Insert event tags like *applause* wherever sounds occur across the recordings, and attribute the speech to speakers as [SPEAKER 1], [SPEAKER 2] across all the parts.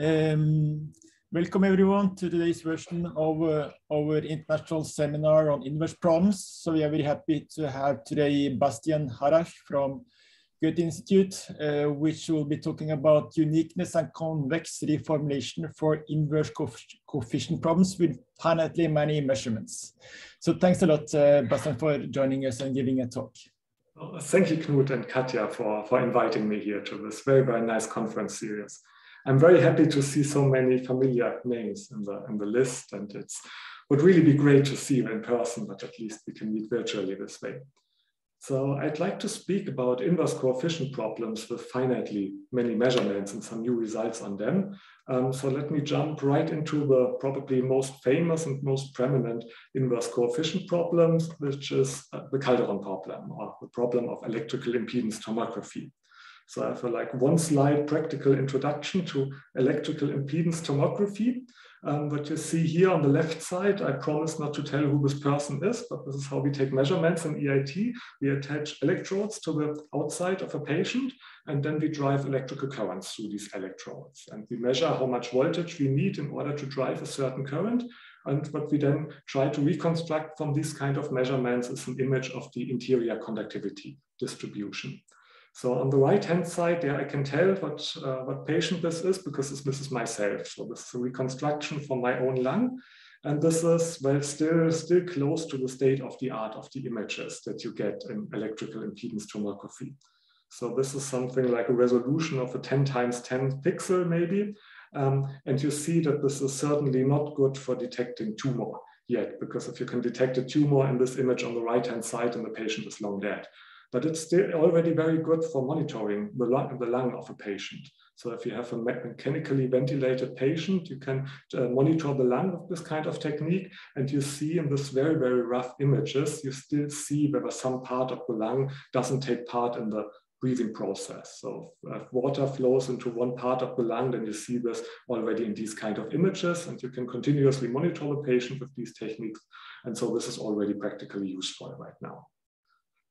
[SPEAKER 1] Um, welcome everyone to today's version of uh, our international seminar on inverse problems. So we are very happy to have today Bastian Harrach from Goethe Institute, uh, which will be talking about uniqueness and convex reformulation for inverse coefficient problems with finitely many measurements. So thanks a lot, uh, Bastian, for joining us and giving a talk.
[SPEAKER 2] thank you, Knut and Katja, for, for inviting me here to this very, very nice conference series. I'm very happy to see so many familiar names in the, in the list, and it would really be great to see you in person, but at least we can meet virtually this way. So I'd like to speak about inverse coefficient problems with finitely many measurements and some new results on them. Um, so let me jump right into the probably most famous and most prominent inverse coefficient problems, which is uh, the Calderon problem or the problem of electrical impedance tomography. So I have a, like one slide practical introduction to electrical impedance tomography. Um, what you see here on the left side, I promise not to tell who this person is, but this is how we take measurements in EIT. We attach electrodes to the outside of a patient, and then we drive electrical currents through these electrodes. And we measure how much voltage we need in order to drive a certain current. And what we then try to reconstruct from these kind of measurements is an image of the interior conductivity distribution. So on the right-hand side there, I can tell what, uh, what patient this is because this is myself. So this is a reconstruction from my own lung. And this is, well, still, still close to the state of the art of the images that you get in electrical impedance tomography. So this is something like a resolution of a 10 times 10 pixel maybe. Um, and you see that this is certainly not good for detecting tumor yet, because if you can detect a tumor in this image on the right-hand side and the patient is long dead but it's still already very good for monitoring the lung, the lung of a patient. So if you have a mechanically ventilated patient, you can uh, monitor the lung with this kind of technique. And you see in this very, very rough images, you still see whether some part of the lung doesn't take part in the breathing process. So if water flows into one part of the lung, then you see this already in these kind of images, and you can continuously monitor the patient with these techniques. And so this is already practically useful right now.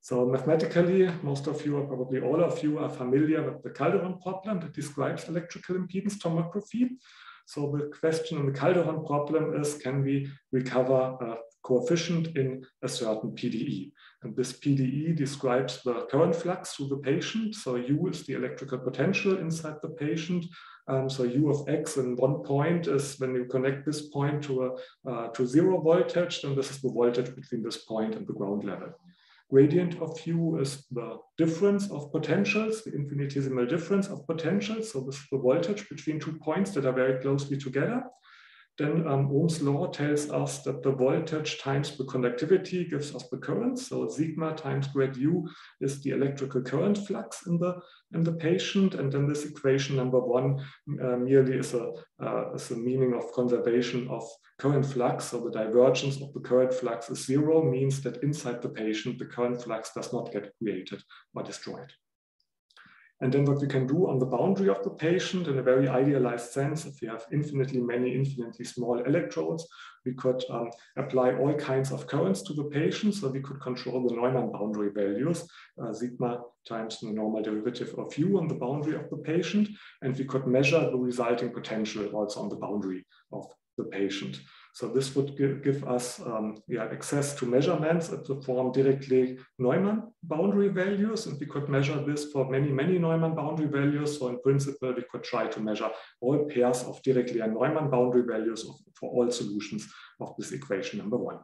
[SPEAKER 2] So mathematically, most of you, or probably all of you, are familiar with the Calderon problem that describes electrical impedance tomography. So the question in the Calderon problem is, can we recover a coefficient in a certain PDE? And this PDE describes the current flux through the patient. So U is the electrical potential inside the patient. Um, so U of X in one point is when you connect this point to, a, uh, to zero voltage, then this is the voltage between this point and the ground level gradient of U is the difference of potentials, the infinitesimal difference of potentials. So this is the voltage between two points that are very closely together. Then um, Ohm's law tells us that the voltage times the conductivity gives us the current. So sigma times grad U is the electrical current flux in the, in the patient. And then this equation number one uh, merely is a, uh, is a meaning of conservation of current flux. So the divergence of the current flux is zero means that inside the patient, the current flux does not get created or destroyed. And then what we can do on the boundary of the patient in a very idealized sense, if we have infinitely many, infinitely small electrodes, we could um, apply all kinds of currents to the patient. So we could control the Neumann boundary values, uh, sigma times the normal derivative of u on the boundary of the patient. And we could measure the resulting potential also on the boundary of the patient. So this would give, give us um, yeah, access to measurements at the form Dirichlet Neumann boundary values. And we could measure this for many, many Neumann boundary values. So in principle, we could try to measure all pairs of Dirichlet Neumann boundary values of, for all solutions of this equation number one.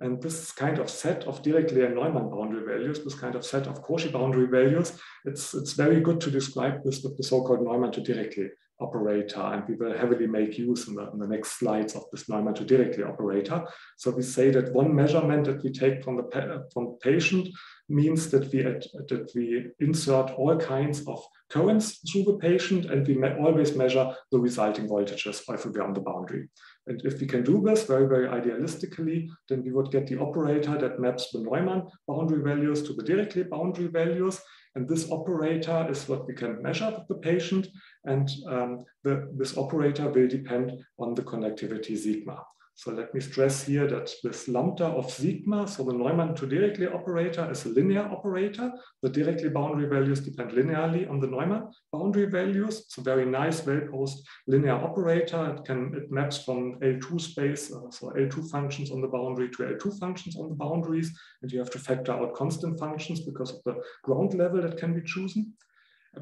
[SPEAKER 2] And this kind of set of Dirichlet Neumann boundary values, this kind of set of Cauchy boundary values, it's, it's very good to describe this with the so-called Neumann to Dirichlet operator. And we will heavily make use in the, in the next slides of this Neumann to Dirichlet operator. So we say that one measurement that we take from the, from patient means that we, that we insert all kinds of currents through the patient and we always measure the resulting voltages if we are on the boundary. And if we can do this very, very idealistically, then we would get the operator that maps the Neumann boundary values to the Dirichlet boundary values. And this operator is what we can measure with the patient. And um, the, this operator will depend on the conductivity sigma. So let me stress here that this lambda of sigma, so the Neumann to Dirichlet operator is a linear operator. The Dirichlet boundary values depend linearly on the Neumann boundary values. It's a very nice, well-posed linear operator. It can it maps from L2 space, uh, so L2 functions on the boundary to L2 functions on the boundaries. And you have to factor out constant functions because of the ground level that can be chosen.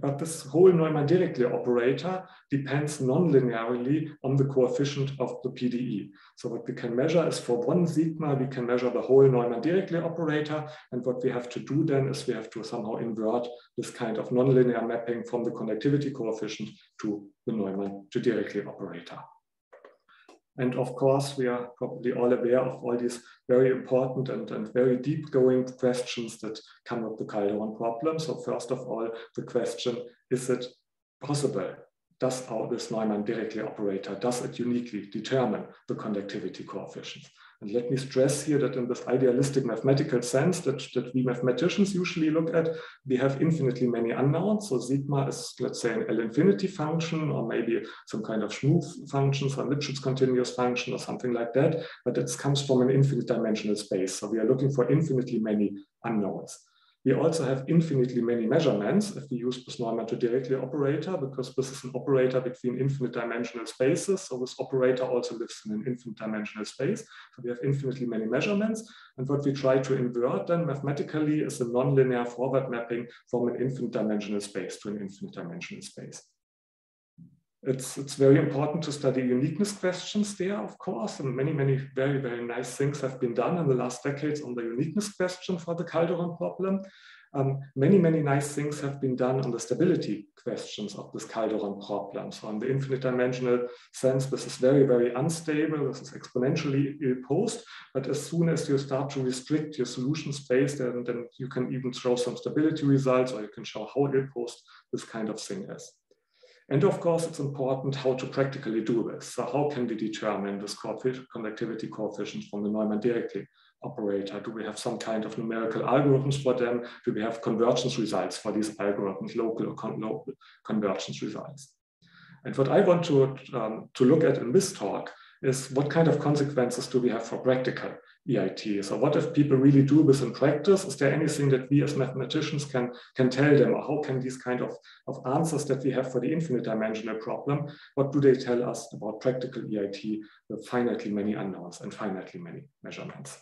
[SPEAKER 2] But this whole Neumann-Dirichlet operator depends non-linearly on the coefficient of the PDE. So what we can measure is for one sigma, we can measure the whole Neumann-Dirichlet operator. And what we have to do then is we have to somehow invert this kind of nonlinear mapping from the conductivity coefficient to the Neumann to Dirichlet operator. And of course, we are probably all aware of all these very important and, and very deep going questions that come with the Calderon problem. So first of all, the question, is it possible? Does our, this Neumann-Dirichlet operator, does it uniquely determine the conductivity coefficients? And let me stress here that in this idealistic mathematical sense that, that we mathematicians usually look at, we have infinitely many unknowns. So sigma is, let's say, an L infinity function, or maybe some kind of Schmooth function, some Lipschitz continuous function, or something like that. But it comes from an infinite dimensional space. So we are looking for infinitely many unknowns. We also have infinitely many measurements if we use this Neumann to Dirichlet operator, because this is an operator between infinite dimensional spaces. So this operator also lives in an infinite dimensional space. So we have infinitely many measurements. And what we try to invert then mathematically is a nonlinear forward mapping from an infinite dimensional space to an infinite dimensional space it's, it's very important to study uniqueness questions there, of course, and many, many very, very nice things have been done in the last decades on the uniqueness question for the Calderon problem. Um, many, many nice things have been done on the stability questions of this Calderon problem. So in the infinite dimensional sense, this is very, very unstable. This is exponentially ill-posed. But as soon as you start to restrict your solution space, then, then you can even show some stability results, or you can show how ill-posed this kind of thing is. And of course, it's important how to practically do this. So how can we determine this conductivity coefficient from the Neumann Dirichlet operator? Do we have some kind of numerical algorithms for them? Do we have convergence results for these algorithms, local or con local convergence results? And what I want to, um, to look at in this talk is what kind of consequences do we have for practical EIT. So what if people really do this in practice? Is there anything that we as mathematicians can, can tell them? Or how can these kind of, of answers that we have for the infinite dimensional problem, what do they tell us about practical EIT with finitely many unknowns and finitely many measurements?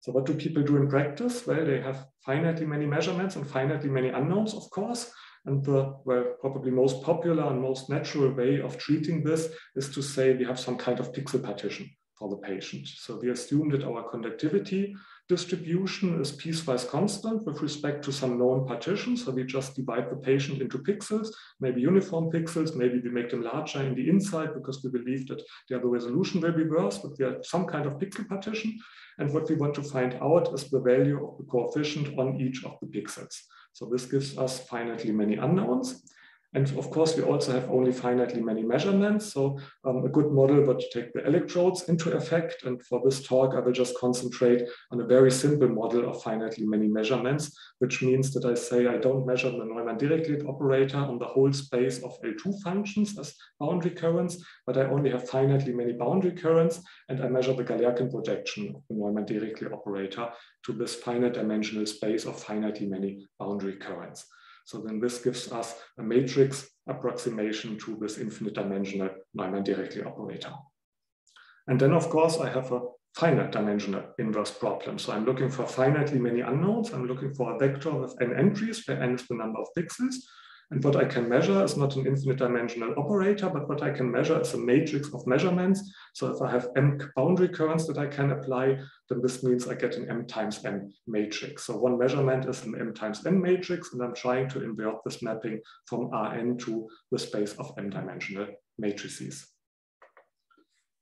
[SPEAKER 2] So what do people do in practice? Well, they have finitely many measurements and finitely many unknowns, of course. And the well, probably most popular and most natural way of treating this is to say we have some kind of pixel partition for the patient. So we assume that our conductivity distribution is piecewise constant with respect to some known partitions. So we just divide the patient into pixels, maybe uniform pixels, maybe we make them larger in the inside because we believe that the resolution will be worse, but we have some kind of pixel partition. And what we want to find out is the value of the coefficient on each of the pixels. So this gives us finitely many unknowns. And of course, we also have only finitely many measurements. So um, a good model would take the electrodes into effect. And for this talk, I will just concentrate on a very simple model of finitely many measurements, which means that I say I don't measure the Neumann-Dirichlet operator on the whole space of L2 functions as boundary currents, but I only have finitely many boundary currents. And I measure the Galerkin projection of the Neumann-Dirichlet operator to this finite dimensional space of finitely many boundary currents. So then this gives us a matrix approximation to this infinite dimensional Neumann-Dirichlet operator. And then of course I have a finite dimensional inverse problem. So I'm looking for finitely many unknowns. I'm looking for a vector with n entries where n is the number of pixels. And what I can measure is not an infinite dimensional operator, but what I can measure is a matrix of measurements. So if I have m boundary currents that I can apply, then this means I get an m times n matrix. So one measurement is an m times n matrix, and I'm trying to invert this mapping from Rn to the space of m dimensional matrices.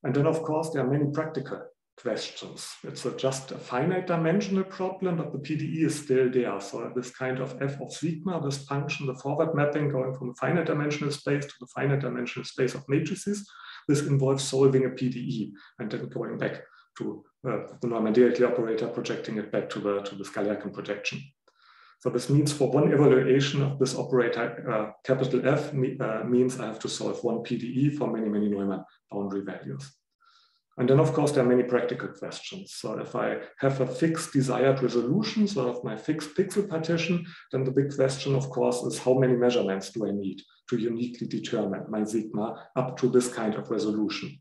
[SPEAKER 2] And then, of course, there are many practical questions. It's a just a finite dimensional problem, but the PDE is still there. So this kind of f of sigma, this function, the forward mapping going from a finite dimensional space to the finite dimensional space of matrices, this involves solving a PDE and then going back to uh, the Neumann-Dirichlet operator, projecting it back to the to the Galerkin projection. So this means for one evaluation of this operator, uh, capital F uh, means I have to solve one PDE for many, many Neumann boundary values. And then, of course, there are many practical questions. So if I have a fixed desired resolution, so of my fixed pixel partition, then the big question, of course, is how many measurements do I need to uniquely determine my sigma up to this kind of resolution?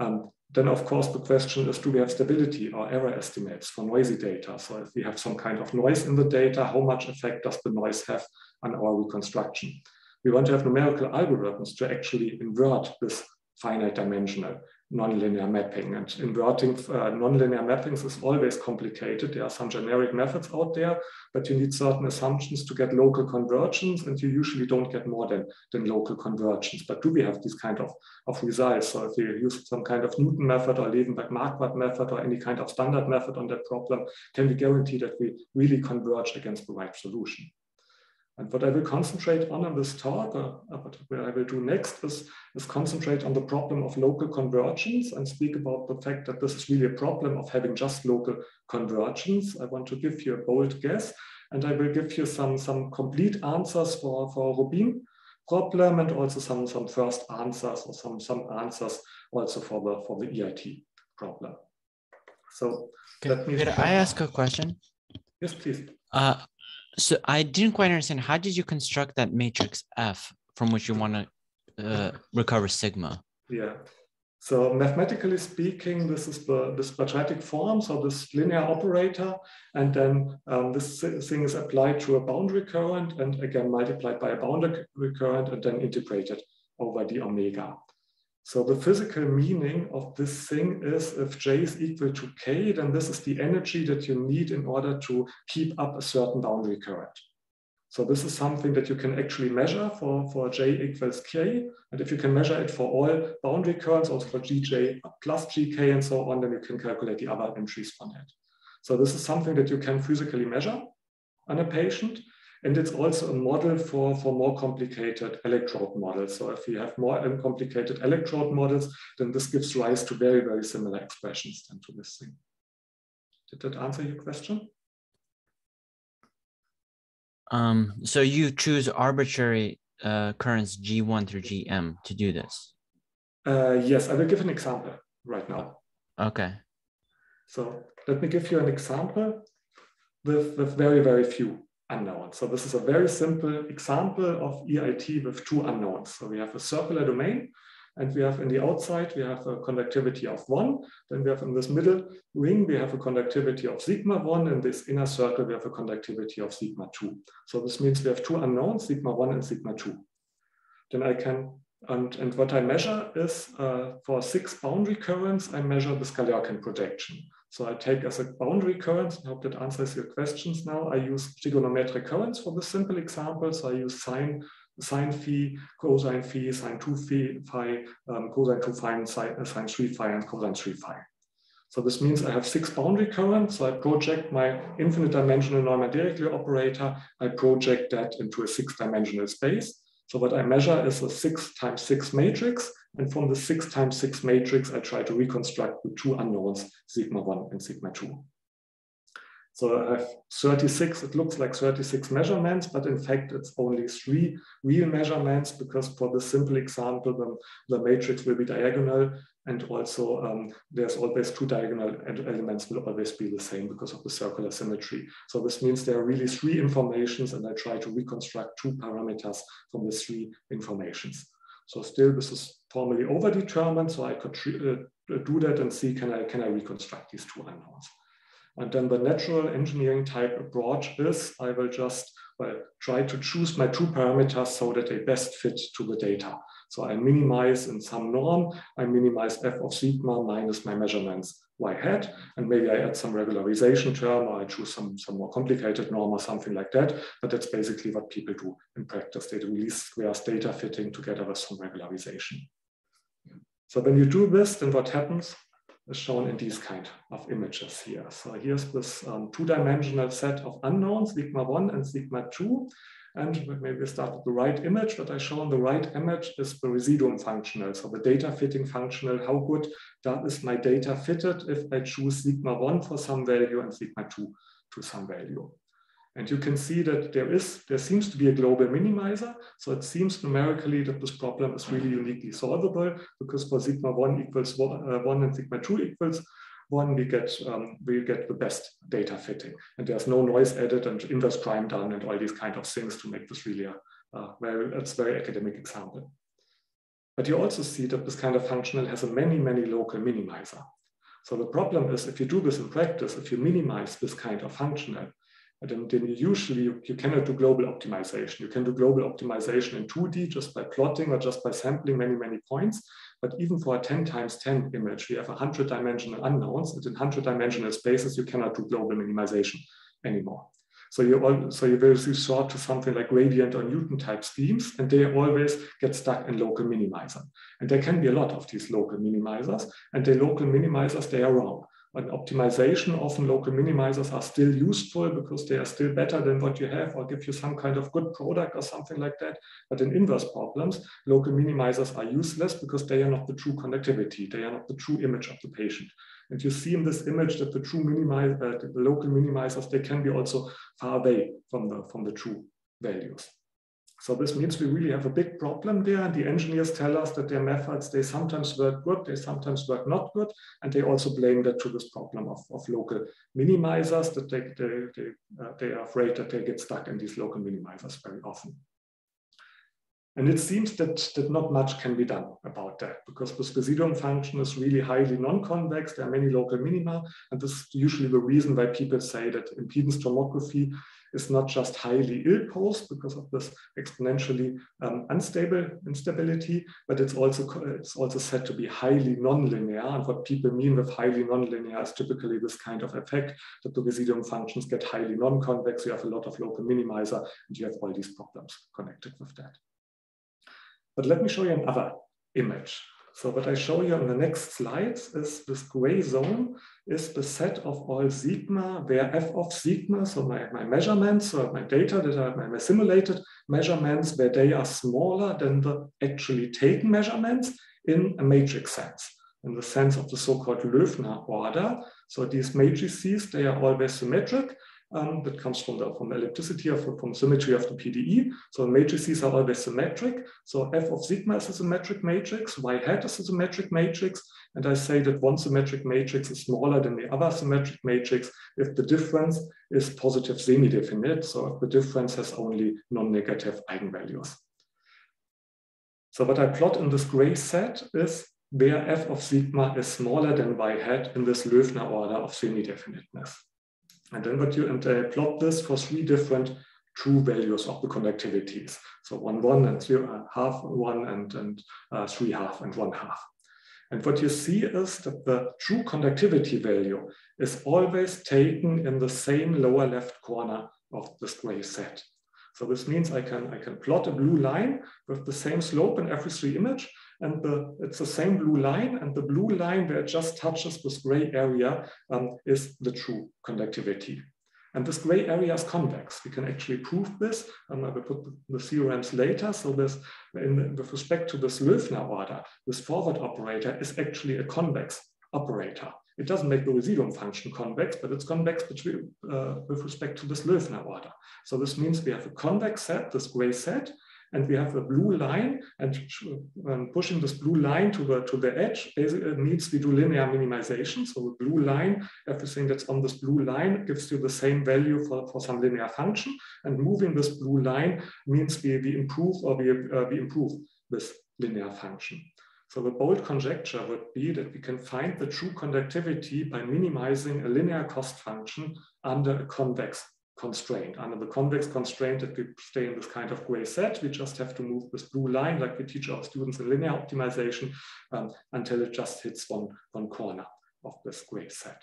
[SPEAKER 2] Um, then, of course, the question is, do we have stability or error estimates for noisy data? So if we have some kind of noise in the data, how much effect does the noise have on our reconstruction? We want to have numerical algorithms to actually invert this finite dimensional nonlinear mapping. And inverting uh, nonlinear mappings is always complicated. There are some generic methods out there, but you need certain assumptions to get local convergence, and you usually don't get more than, than local convergence. But do we have these kind of, of results? So if you use some kind of Newton method or Levenberg-Marquardt method or any kind of standard method on that problem, can we guarantee that we really converge against the right solution? And what I will concentrate on in this talk, or what I will do next, is, is concentrate on the problem of local convergence and speak about the fact that this is really a problem of having just local convergence. I want to give you a bold guess, and I will give you some, some complete answers for, for Robin problem and also some, some first answers or some, some answers also for the, for the EIT problem. So
[SPEAKER 3] could, let me- Could I ask a question?
[SPEAKER 2] Yes, please.
[SPEAKER 3] Uh, so I didn't quite understand. How did you construct that matrix F from which you want to uh, recover sigma?
[SPEAKER 2] Yeah. So mathematically speaking, this is the this quadratic form, so this linear operator, and then um, this thing is applied to a boundary current, and again multiplied by a boundary current, and then integrated over the omega. So the physical meaning of this thing is if J is equal to K, then this is the energy that you need in order to keep up a certain boundary current. So this is something that you can actually measure for, for J equals K. And if you can measure it for all boundary currents, also for Gj plus Gk and so on, then you can calculate the other entries from that. So this is something that you can physically measure on a patient. And it's also a model for, for more complicated electrode models. So if you have more complicated electrode models, then this gives rise to very, very similar expressions than to this thing. Did that answer your question?
[SPEAKER 3] Um, so you choose arbitrary uh, currents G1 through GM to do this?
[SPEAKER 2] Uh, yes, I will give an example right now.
[SPEAKER 3] Okay.
[SPEAKER 2] So let me give you an example with, with very, very few unknowns. So this is a very simple example of EIT with two unknowns. So we have a circular domain and we have in the outside, we have a conductivity of one. Then we have in this middle ring, we have a conductivity of sigma one. In this inner circle, we have a conductivity of sigma two. So this means we have two unknowns, sigma one and sigma two. Then I can, and, and what I measure is uh, for six boundary currents, I measure the Galerkin projection. So I take as a boundary current, I hope that answers your questions now. I use trigonometric currents for this simple example. So I use sine, sine phi, cosine phi, sine 2 phi, phi um, cosine 2 phi, sine, sine 3 phi, and cosine 3 phi. So this means I have six boundary currents. So I project my infinite dimensional Neumann-Dirichlet operator. I project that into a six dimensional space. So what I measure is a six times six matrix. And from the six times six matrix, I try to reconstruct the two unknowns, sigma one and sigma two. So I have 36, it looks like 36 measurements, but in fact, it's only three real measurements because for the simple example, the, the matrix will be diagonal and also um, there's always two diagonal elements will always be the same because of the circular symmetry. So this means there are really three informations and I try to reconstruct two parameters from the three informations. So still this is formally overdetermined, so I could uh, do that and see can I, can I reconstruct these two unknowns. And then the natural engineering type approach is I will just well, try to choose my two parameters so that they best fit to the data. So I minimize in some norm, I minimize f of sigma minus my measurements y hat, and maybe I add some regularization term or I choose some, some more complicated norm or something like that. But that's basically what people do in practice. They release squares data fitting together with some regularization. So when you do this, then what happens is shown in these kind of images here. So here's this um, two-dimensional set of unknowns, sigma 1 and sigma 2. And maybe we start with the right image. What I show on the right image is the residuum functional. So the data fitting functional, how good that is my data fitted if I choose sigma 1 for some value and sigma 2 to some value. And you can see that there is, there seems to be a global minimizer. So it seems numerically that this problem is really uniquely solvable because for sigma one equals one, uh, one and sigma two equals one, we get um, we get the best data fitting, and there's no noise added and inverse crime done and all these kind of things to make this really a, very it's very academic example. But you also see that this kind of functional has a many many local minimizer. So the problem is if you do this in practice, if you minimize this kind of functional, then, then usually you, you, cannot do global optimization. You can do global optimization in 2D just by plotting or just by sampling many, many points. But even for a 10 times 10 image, we have 100 dimensional unknowns. And in 100 dimensional spaces, you cannot do global minimization anymore. So you all, so you will resort to something like gradient or Newton type schemes, and they always get stuck in local minimizer. And there can be a lot of these local minimizers, and the local minimizers, they are wrong. But optimization, often local minimizers are still useful because they are still better than what you have or give you some kind of good product or something like that. But in inverse problems, local minimizers are useless because they are not the true conductivity. They are not the true image of the patient. And you see in this image that the true minimize, uh, the local minimizers, they can be also far away from the, from the true values. So this means we really have a big problem there. And the engineers tell us that their methods, they sometimes work good, they sometimes work not good. And they also blame that to this problem of, of local minimizers, that they, they, they, uh, they are afraid that they get stuck in these local minimizers very often. And it seems that, that not much can be done about that because this residuum function is really highly non-convex. There are many local minima. And this is usually the reason why people say that impedance tomography is not just highly ill-posed because of this exponentially um, unstable instability, but it's also, it's also said to be highly nonlinear. And what people mean with highly nonlinear is typically this kind of effect that the residuum functions get highly non-convex. You have a lot of local minimizer and you have all these problems connected with that. But let me show you another image. So what I show you on the next slides is this gray zone is the set of all sigma where f of sigma, so my, my measurements or my data that are my simulated measurements, where they are smaller than the actually taken measurements in a matrix sense, in the sense of the so-called Loewner order. So these matrices, they are always symmetric um, that comes from the from ellipticity of from symmetry of the PDE. So matrices are always symmetric. So f of sigma is a symmetric matrix, y hat is a symmetric matrix, and I say that one symmetric matrix is smaller than the other symmetric matrix if the difference is positive semi-definite. So if the difference has only non-negative eigenvalues. So what I plot in this gray set is where f of sigma is smaller than y hat in this Loewner order of semi-definiteness. And then what you and I plot this for three different true values of the conductivities. So one, one, and three, uh, half, one, and, and uh, three half, and one half. And what you see is that the true conductivity value is always taken in the same lower left corner of this gray set. So this means I can, I can plot a blue line with the same slope in every three image, and the, it's the same blue line, and the blue line where it just touches this gray area um, is the true conductivity. And this gray area is convex. We can actually prove this. Um, I will put the theorems later. So this, in, with respect to this Loewner order, this forward operator is actually a convex operator. It doesn't make the residuum function convex, but it's convex between, uh, with respect to this Loeffner order. So this means we have a convex set, this gray set, and we have a blue line and um, pushing this blue line to the, to the edge basically means we do linear minimization. So the blue line, everything that's on this blue line gives you the same value for, for some linear function. And moving this blue line means we, we improve or we, uh, we improve this linear function. So the bold conjecture would be that we can find the true conductivity by minimizing a linear cost function under a convex constraint. Under the convex constraint that we stay in this kind of gray set, we just have to move this blue line like we teach our students in linear optimization um, until it just hits one, one corner of this gray set.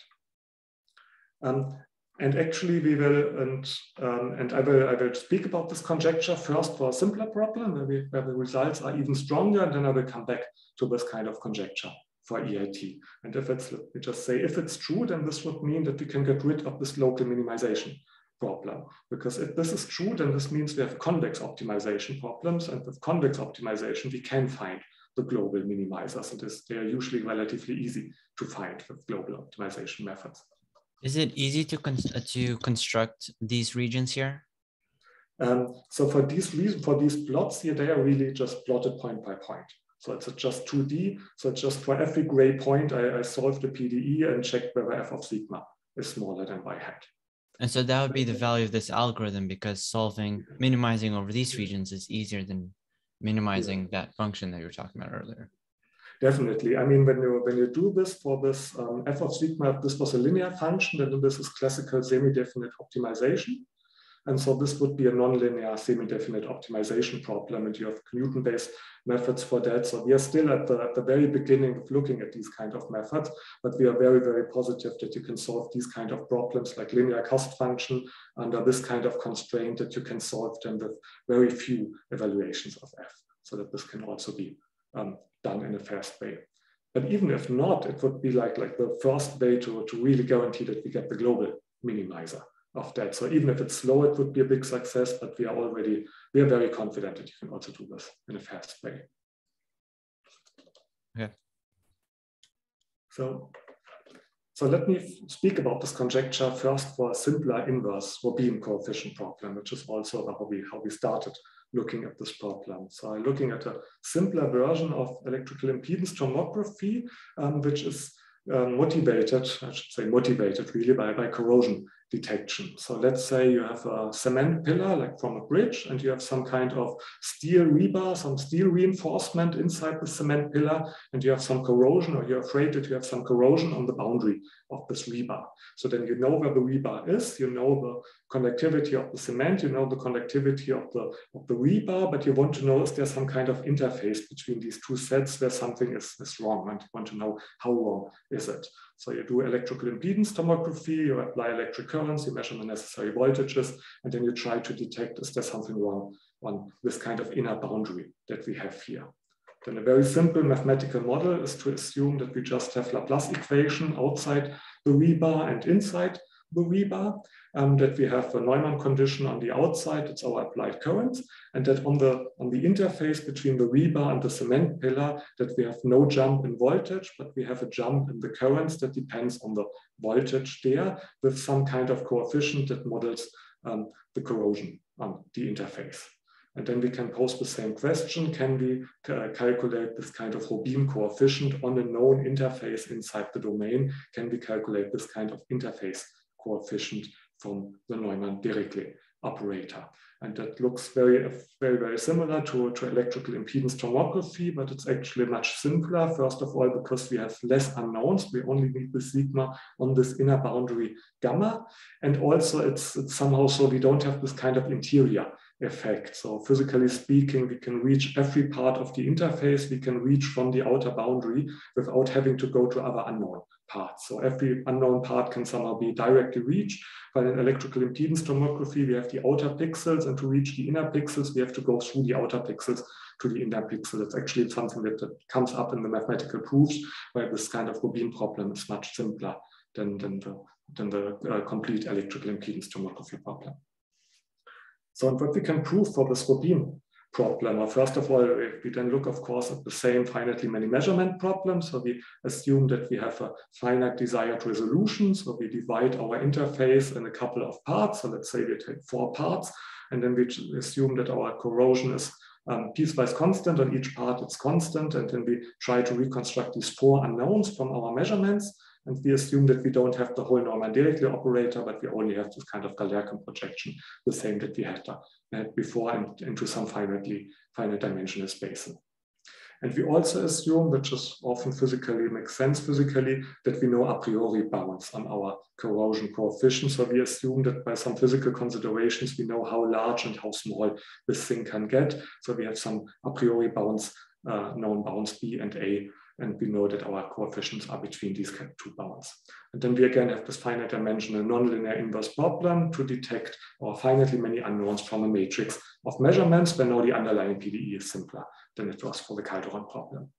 [SPEAKER 2] Um, and actually we will, and, um, and I, will, I will speak about this conjecture first for a simpler problem where, we, where the results are even stronger, and then I will come back to this kind of conjecture for EIT. And if it's, let me just say, if it's true, then this would mean that we can get rid of this local minimization problem. Because if this is true, then this means we have convex optimization problems. And with convex optimization, we can find the global minimizers. And this, they are usually relatively easy to find with global optimization methods.
[SPEAKER 3] Is it easy to con uh, to construct these regions here?
[SPEAKER 2] Um, so for these reasons, for these plots here, they are really just plotted point by point. So it's just 2D. So it's just for every gray point, I, I solved the PDE and checked whether f of sigma is smaller than y hat.
[SPEAKER 3] And so that would be the value of this algorithm because solving, minimizing over these regions is easier than minimizing yeah. that function that you were talking about earlier.
[SPEAKER 2] Definitely. I mean, when you when you do this for this um, f of sigma, this was a linear function, and this is classical semi-definite optimization. And so this would be a nonlinear semi-definite optimization problem, and you have Newton-based methods for that. So we are still at the, at the very beginning of looking at these kind of methods, but we are very, very positive that you can solve these kind of problems like linear cost function under this kind of constraint that you can solve them with very few evaluations of f, so that this can also be um, done in a fast way. But even if not, it would be like, like the first way to, to really guarantee that we get the global minimizer of that. So even if it's slow, it would be a big success, but we are already, we are very confident that you can also do this in a fast way.
[SPEAKER 3] Yeah.
[SPEAKER 2] So, so let me speak about this conjecture first for a simpler inverse Robin coefficient problem, which is also how we, how we started looking at this problem. So I'm looking at a simpler version of electrical impedance tomography, um, which is uh, motivated, I should say motivated really by, by corrosion detection. So let's say you have a cement pillar like from a bridge and you have some kind of steel rebar, some steel reinforcement inside the cement pillar and you have some corrosion or you're afraid that you have some corrosion on the boundary of this rebar. So then you know where the rebar is, you know the conductivity of the cement, you know the conductivity of the, of the rebar, but you want to know is there some kind of interface between these two sets where something is, is wrong and you want to know how wrong is it. So you do electrical impedance tomography, you apply electric currents, you measure the necessary voltages, and then you try to detect is there something wrong on this kind of inner boundary that we have here. Then a very simple mathematical model is to assume that we just have Laplace equation outside the rebar and inside the rebar, um, that we have a Neumann condition on the outside, it's our applied current, and that on the, on the interface between the rebar and the cement pillar, that we have no jump in voltage, but we have a jump in the currents that depends on the voltage there with some kind of coefficient that models um, the corrosion on the interface. And then we can pose the same question. Can we uh, calculate this kind of Robin coefficient on a known interface inside the domain? Can we calculate this kind of interface coefficient from the Neumann-Dirichlet operator. And that looks very, very, very similar to, to electrical impedance tomography, but it's actually much simpler. First of all, because we have less unknowns, we only need the sigma on this inner boundary gamma. And also it's, it's somehow so we don't have this kind of interior effect. So physically speaking, we can reach every part of the interface. We can reach from the outer boundary without having to go to other unknown parts. So every unknown part can somehow be directly reached. But in electrical impedance tomography, we have the outer pixels, and to reach the inner pixels, we have to go through the outer pixels to the inner pixel. It's actually something that, that comes up in the mathematical proofs, where this kind of Robin problem is much simpler than, than the, than the uh, complete electrical impedance tomography problem. So what we can prove for this Robin problem. Well, first of all, if we then look, of course, at the same finitely many measurement problem. So we assume that we have a finite desired resolution. So we divide our interface in a couple of parts. So let's say we take four parts, and then we assume that our corrosion is um, piecewise constant. On each part, it's constant. And then we try to reconstruct these four unknowns from our measurements. And we assume that we don't have the whole Neumann-Dirichlet operator, but we only have this kind of Galerkin projection, the same that we had, uh, had before and into some finitely finite dimensional space. And we also assume, which is often physically makes sense physically, that we know a priori bounds on our corrosion coefficient. So we assume that by some physical considerations, we know how large and how small this thing can get. So we have some a priori bounds, uh, known bounds B and A and we know that our coefficients are between these two bounds. And then we again have this finite dimensional nonlinear inverse problem to detect our finitely many unknowns from a matrix of measurements, where now the underlying PDE is simpler than it was for the Calderon problem.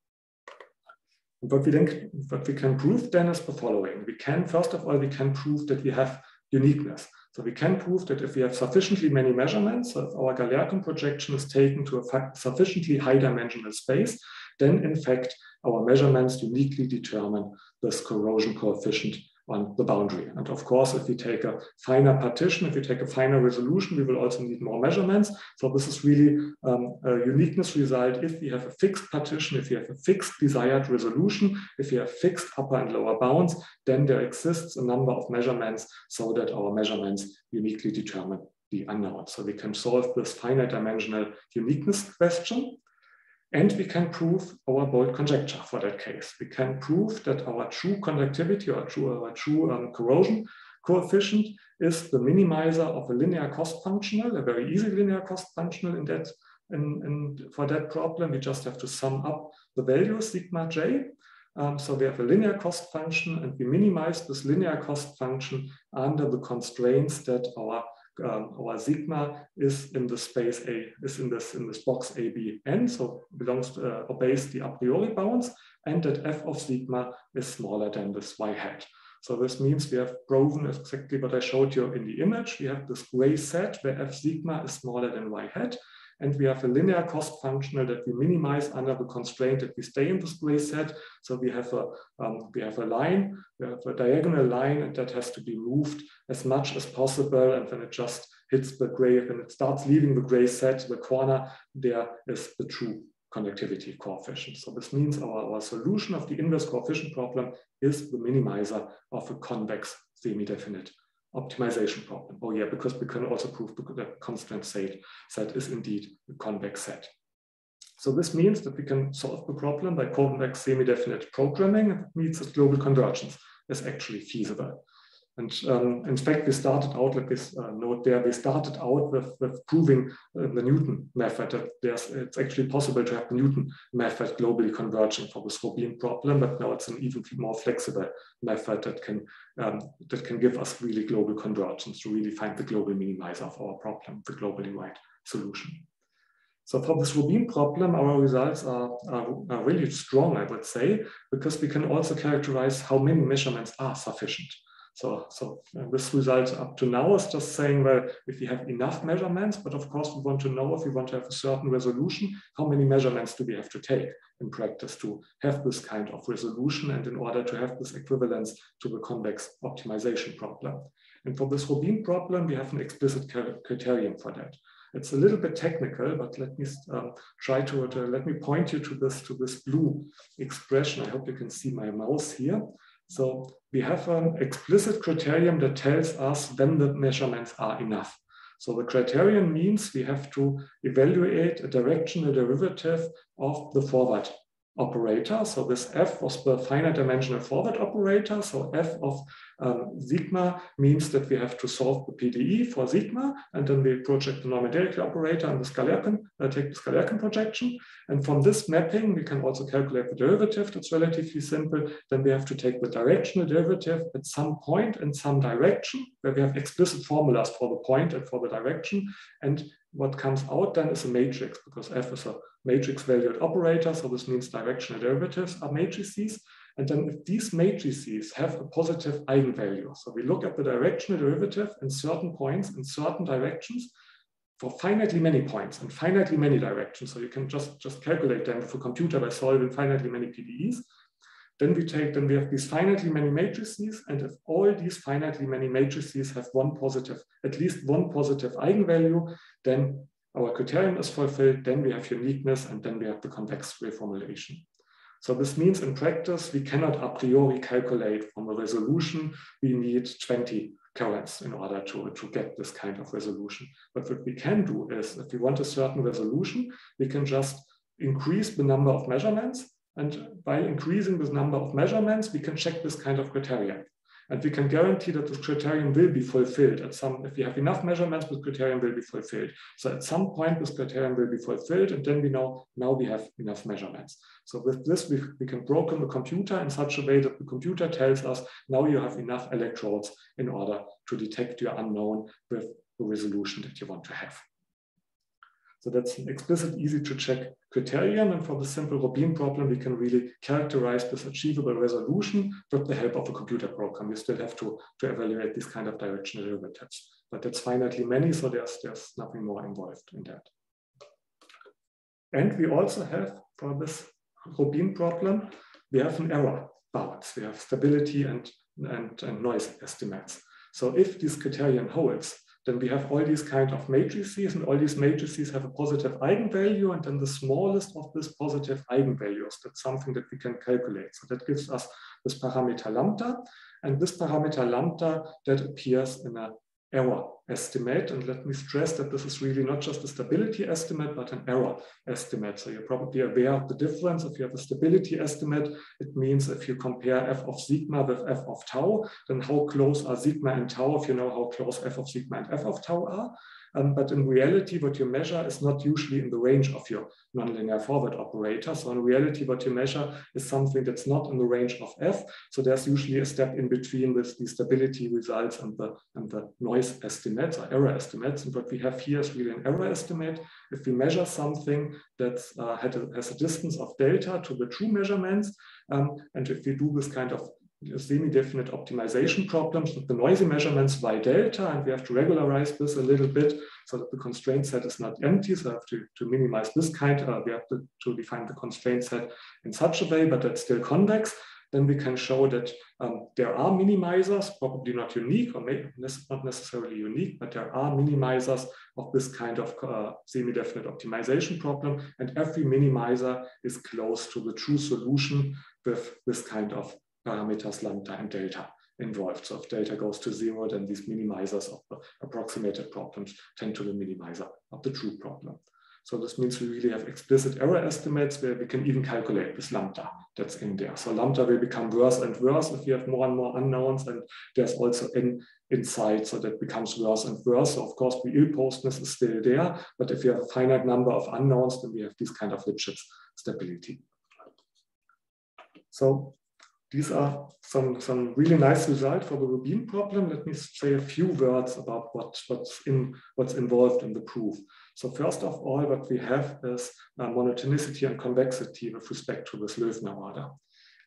[SPEAKER 2] What we then what we can prove then is the following. We can, first of all, we can prove that we have uniqueness. So we can prove that if we have sufficiently many measurements, so if our Galerkin projection is taken to a sufficiently high dimensional space, then in fact our measurements uniquely determine this corrosion coefficient on the boundary. And of course, if we take a finer partition, if we take a finer resolution, we will also need more measurements. So this is really um, a uniqueness result if we have a fixed partition, if we have a fixed desired resolution, if we have fixed upper and lower bounds, then there exists a number of measurements so that our measurements uniquely determine the unknown. So we can solve this finite dimensional uniqueness question and we can prove our bold conjecture for that case. We can prove that our true conductivity or true, our true um, corrosion coefficient is the minimizer of a linear cost functional, a very easy linear cost functional in that, in, in, for that problem. We just have to sum up the values sigma j. Um, so we have a linear cost function and we minimize this linear cost function under the constraints that our um, our sigma is in the space A, is in this in this box A, B, N, so belongs to, uh, obeys the a priori bounds, and that f of sigma is smaller than this y hat. So this means we have proven exactly what I showed you in the image. We have this gray set where f sigma is smaller than y hat, and we have a linear cost functional that we minimize under the constraint that we stay in this gray set. So we have a um, we have a line, we have a diagonal line, and that has to be moved as much as possible. And when it just hits the gray, when it starts leaving the gray set, the corner, there is the true conductivity coefficient. So this means our, our solution of the inverse coefficient problem is the minimizer of a convex semi-definite optimization problem. Oh yeah, because we can also prove the constant set set is indeed a convex set. So this means that we can solve the problem by convex semi-definite programming. Means that global convergence is actually feasible. And um, in fact, we started out like this uh, note there. We started out with, with proving uh, the Newton method that there's it's actually possible to have the Newton method globally converging for this Robin problem, but now it's an even more flexible method that can um, that can give us really global convergence to really find the global minimizer of our problem, the globally right solution. So for this Robin problem, our results are, are, are really strong, I would say, because we can also characterize how many measurements are sufficient. So, so this result up to now is just saying, well, if we have enough measurements, but of course we want to know if we want to have a certain resolution, how many measurements do we have to take in practice to have this kind of resolution and in order to have this equivalence to the convex optimization problem. And for this Robin problem, we have an explicit criterion for that. It's a little bit technical, but let me um, try to, to, let me point you to this to this blue expression. I hope you can see my mouse here. So we have an explicit criterion that tells us when the measurements are enough. So the criterion means we have to evaluate a directional derivative of the forward operator. So this f was the finite dimensional forward operator. So f of um, sigma means that we have to solve the PDE for sigma, and then we project the Neumann-Dirichlet operator and the Galerkin, uh, take the Galerkin projection. And from this mapping, we can also calculate the derivative. That's relatively simple. Then we have to take the directional derivative at some point in some direction, where we have explicit formulas for the point and for the direction. And what comes out then is a matrix, because f is a matrix valued operator. So this means directional derivatives are matrices. And then if these matrices have a positive eigenvalue, so we look at the directional derivative in certain points in certain directions for finitely many points and finitely many directions. So you can just, just calculate them for computer by solving finitely many PDEs. Then we take, then we have these finitely many matrices, and if all these finitely many matrices have one positive, at least one positive eigenvalue, then our criterion is fulfilled, then we have uniqueness, and then we have the convex reformulation. So this means in practice, we cannot a priori calculate from a resolution, we need 20 currents in order to, to get this kind of resolution. But what we can do is, if we want a certain resolution, we can just increase the number of measurements. And by increasing the number of measurements, we can check this kind of criteria. And we can guarantee that this criterion will be fulfilled at some, if we have enough measurements, this criterion will be fulfilled. So at some point, this criterion will be fulfilled, and then we know now we have enough measurements. So with this, we, we can program the computer in such a way that the computer tells us now you have enough electrodes in order to detect your unknown with the resolution that you want to have. So that's an explicit, easy to check criterion. And for the simple Robin problem, we can really characterize this achievable resolution with the help of a computer program. You still have to, to evaluate these kind of directional derivatives. But that's finitely many, so there's, there's nothing more involved in that. And we also have, for this Robin problem, we have an error bounds. We have stability and, and, and noise estimates. So if this criterion holds, then we have all these kind of matrices and all these matrices have a positive eigenvalue and then the smallest of these positive eigenvalues, that's something that we can calculate. So that gives us this parameter lambda and this parameter lambda that appears in a error estimate. And let me stress that this is really not just a stability estimate, but an error estimate. So you're probably aware of the difference. If you have a stability estimate, it means if you compare f of sigma with f of tau, then how close are sigma and tau if you know how close f of sigma and f of tau are. Um, but in reality, what you measure is not usually in the range of your nonlinear forward operator. So in reality, what you measure is something that's not in the range of f. So there's usually a step in between with the stability results and the, and the noise estimates or error estimates. And what we have here is really an error estimate. If we measure something that uh, has a distance of delta to the true measurements, um, and if we do this kind of semi-definite optimization problems with the noisy measurements by delta, and we have to regularize this a little bit so that the constraint set is not empty. So I have to, to minimize this kind, uh, we have to, to define the constraint set in such a way, but that's still convex. Then we can show that um, there are minimizers, probably not unique or maybe not necessarily unique, but there are minimizers of this kind of uh, semi-definite optimization problem. And every minimizer is close to the true solution with this kind of parameters lambda and delta involved. So if delta goes to zero, then these minimizers of the approximated problems tend to the minimizer of the true problem. So this means we really have explicit error estimates where we can even calculate this lambda that's in there. So lambda will become worse and worse if you have more and more unknowns. And there's also n inside, so that becomes worse and worse. So of course, the ill-postness is still there. But if you have a finite number of unknowns, then we have this kind of Lipschitz stability. So these are some, some really nice results for the Robin problem. Let me say a few words about what, what's, in, what's involved in the proof. So first of all, what we have is uh, monotonicity and convexity with respect to this Loewner order.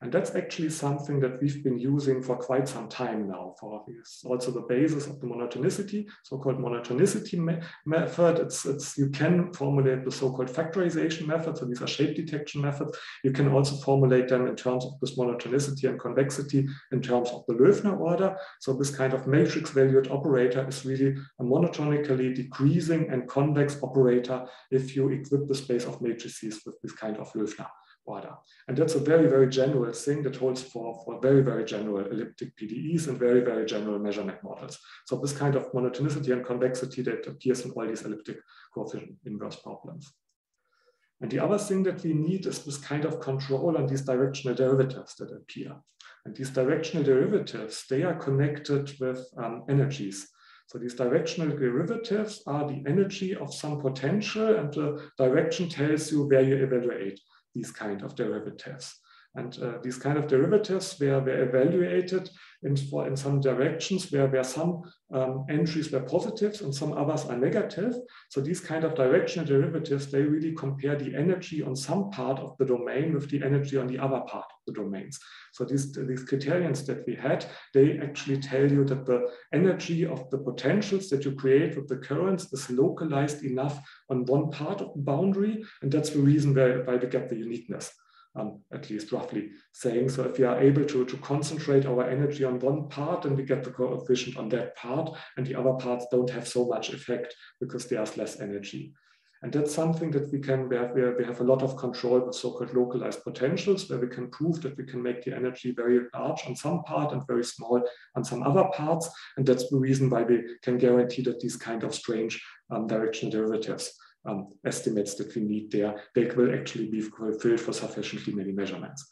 [SPEAKER 2] And that's actually something that we've been using for quite some time now. For it's also the basis of the monotonicity, so-called monotonicity me method. It's, it's you can formulate the so-called factorization method. So these are shape detection methods. You can also formulate them in terms of this monotonicity and convexity in terms of the Loewner order. So this kind of matrix valued operator is really a monotonically decreasing and convex operator if you equip the space of matrices with this kind of Loewner order. And that's a very, very general thing that holds for, for very, very general elliptic PDEs and very, very general measurement models. So this kind of monotonicity and convexity that appears in all these elliptic coefficient inverse problems. And the other thing that we need is this kind of control on these directional derivatives that appear. And these directional derivatives, they are connected with um, energies. So these directional derivatives are the energy of some potential and the direction tells you where you evaluate these kind of derivatives. And uh, these kind of derivatives were, were evaluated in, for, in some directions where, where some um, entries were positives and some others are negative. So these kind of directional derivatives, they really compare the energy on some part of the domain with the energy on the other part of the domains. So these, these criterions that we had, they actually tell you that the energy of the potentials that you create with the currents is localized enough on one part of the boundary. And that's the reason why, why we get the uniqueness um, at least roughly saying. So if we are able to, to concentrate our energy on one part, then we get the coefficient on that part, and the other parts don't have so much effect because there's less energy. And that's something that we can, where, where we have a lot of control with so-called localized potentials, where we can prove that we can make the energy very large on some part and very small on some other parts. And that's the reason why we can guarantee that these kind of strange um, directional derivatives um, estimates that we need there, they will actually be fulfilled for sufficiently many measurements.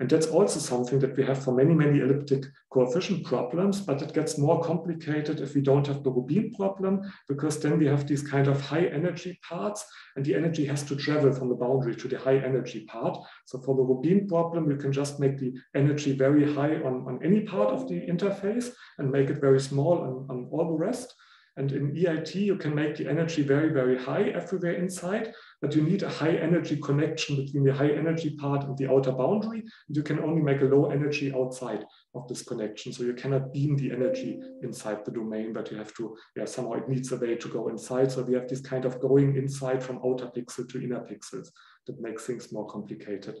[SPEAKER 2] And that's also something that we have for many, many elliptic coefficient problems, but it gets more complicated if we don't have the Robin problem, because then we have these kind of high energy parts, and the energy has to travel from the boundary to the high energy part. So for the Robin problem, you can just make the energy very high on, on any part of the interface and make it very small on, on all the rest. And in EIT, you can make the energy very, very high everywhere inside, but you need a high energy connection between the high energy part and the outer boundary. And you can only make a low energy outside of this connection. So you cannot beam the energy inside the domain, but you have to, yeah, somehow it needs a way to go inside. So we have this kind of going inside from outer pixel to inner pixels that makes things more complicated.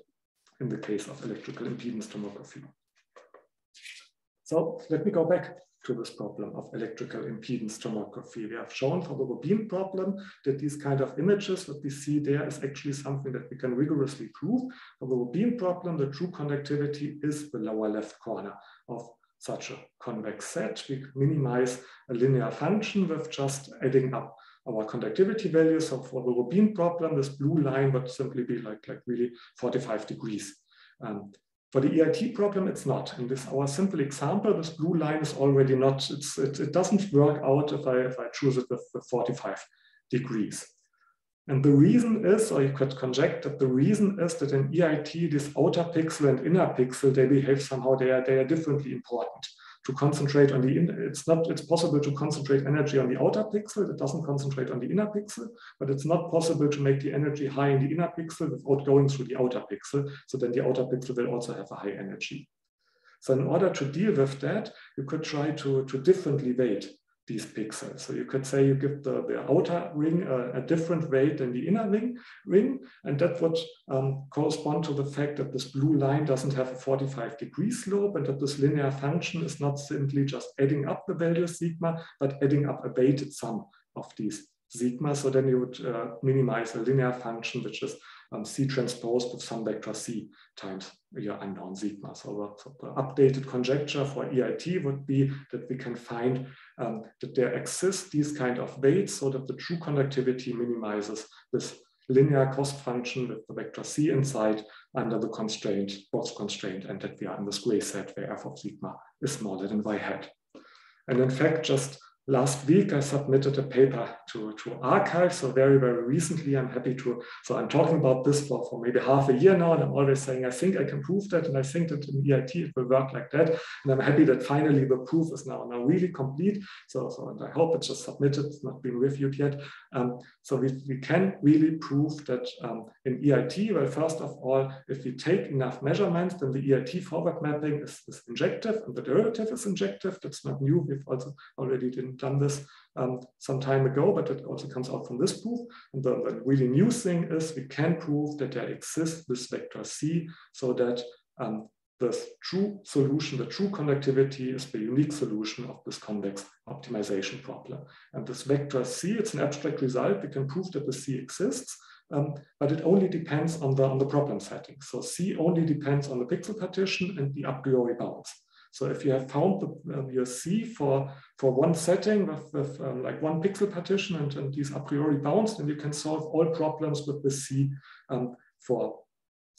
[SPEAKER 2] in the case of electrical impedance tomography. So let me go back to this problem of electrical impedance tomography. We have shown for the Robin problem that these kind of images that we see there is actually something that we can rigorously prove. For the Robin problem, the true conductivity is the lower left corner of such a convex set. We minimize a linear function with just adding up our conductivity values. So for the Robin problem, this blue line would simply be like, like really 45 degrees. Um, for the EIT problem, it's not. In this our simple example, this blue line is already not, it, it doesn't work out if I, if I choose it with, with 45 degrees. And the reason is, or you could conject that the reason is that in EIT, this outer pixel and inner pixel, they behave somehow, they are, they are differently important to concentrate on the, it's not, it's possible to concentrate energy on the outer pixel, it doesn't concentrate on the inner pixel, but it's not possible to make the energy high in the inner pixel without going through the outer pixel. So then the outer pixel will also have a high energy. So in order to deal with that, you could try to, to differently weight these pixels. So you could say you give the, the outer ring a, a different weight than the inner ring, ring and that would um, correspond to the fact that this blue line doesn't have a 45 degree slope and that this linear function is not simply just adding up the values sigma, but adding up a weighted sum of these sigma. So then you would uh, minimize a linear function, which is um, C transpose with some vector C times your unknown sigma. So, so, the updated conjecture for EIT would be that we can find um, that there exists these kind of weights so that the true conductivity minimizes this linear cost function with the vector C inside under the constraint, box constraint, and that we are in this gray set where f of sigma is smaller than y hat. And in fact, just last week I submitted a paper to, to arXiv. So very, very recently, I'm happy to, so I'm talking about this for, for maybe half a year now, and I'm always saying, I think I can prove that, and I think that in EIT it will work like that. And I'm happy that finally the proof is now, now really complete. So, so and I hope it's just submitted, it's not been reviewed yet. Um, so we, we can really prove that um, in EIT, well, first of all, if we take enough measurements, then the EIT forward mapping is, is injective and the derivative is injective. That's not new. We've also already done this um, some time ago, but it also comes out from this proof. And the, the, really new thing is we can prove that there exists this vector C so that um, the true solution, the true conductivity is the unique solution of this convex optimization problem. And this vector C, it's an abstract result. We can prove that the C exists, um, but it only depends on the, on the problem setting. So C only depends on the pixel partition and the a priori bounds. So if you have found the, um, your C for, for one setting with, with um, like one pixel partition and, and, these a priori bounds, then you can solve all problems with the C um, for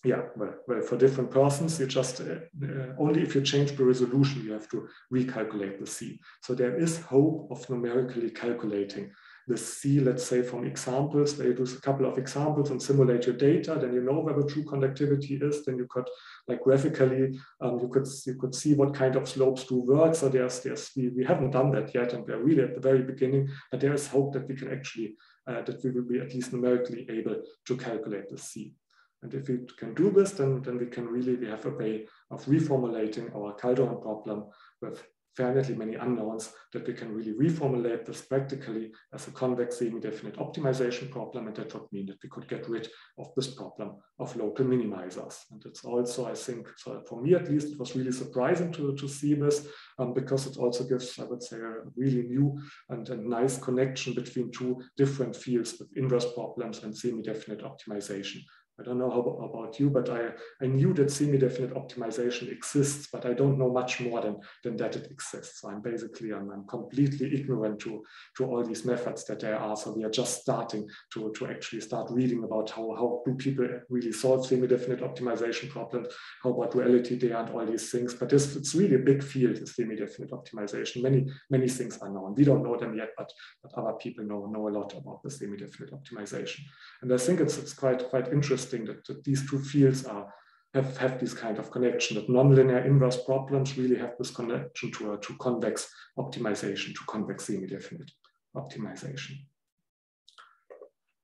[SPEAKER 2] yeah, well, well, for different persons, you just uh, uh, only if you change the resolution, you have to recalculate the C. So there is hope of numerically calculating the C, let's say from examples, where you do a couple of examples and simulate your data, then you know where the true conductivity is, then you could like graphically, um, you could you could see what kind of slopes do work. So there's, there's we, we haven't done that yet and we're really at the very beginning, but there is hope that we can actually, uh, that we will be at least numerically able to calculate the C. And if we can do this, then, then we can really, we have a way of reformulating our Calderon problem with fairly many unknowns that we can really reformulate this practically as a convex semi-definite optimization problem. And that would mean that we could get rid of this problem of local minimizers. And it's also, I think, for me at least, it was really surprising to, to see this um, because it also gives, I would say, a really new and, and nice connection between two different fields with inverse problems and semi-definite optimization. I don't know how about you, but I, I knew that semi-definite optimization exists, but I don't know much more than, than that it exists. So I'm basically, I'm, I'm completely ignorant to, to all these methods that there are. So we are just starting to, to actually start reading about how, how do people really solve semi-definite optimization problems, how about duality there and all these things. But this, it's really a big field, semi-definite optimization. Many, many things are known. We don't know them yet, but, but other people know, know a lot about the semi-definite optimization. And I think it's, it's quite, quite interesting interesting that, that these two fields are have, have this kind of connection, that nonlinear inverse problems really have this connection to, a, to convex optimization, to convex semi-definite optimization.